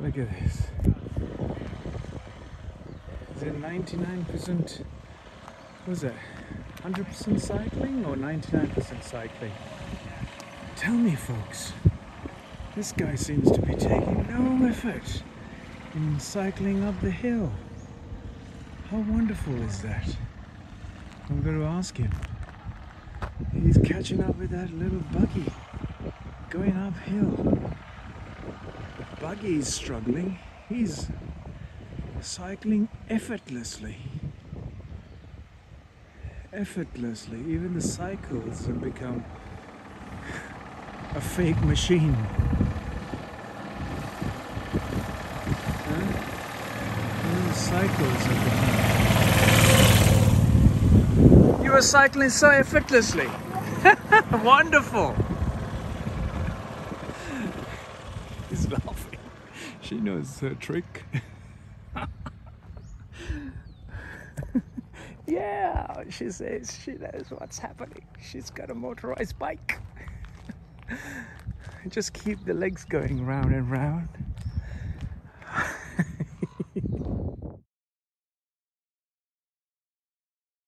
Look at this. Is it 99%? Was it 100% cycling or 99% cycling? Tell me, folks. This guy seems to be taking no effort in cycling up the hill. How wonderful is that? I'm going to ask him. He's catching up with that little buggy going uphill. Buggy is struggling. He's cycling effortlessly. Effortlessly. Even the cycles have become a fake machine. Huh? Cycles have become. You are cycling so effortlessly. Wonderful. She knows her trick. yeah, she says she knows what's happening. She's got a motorized bike. Just keep the legs going round and round.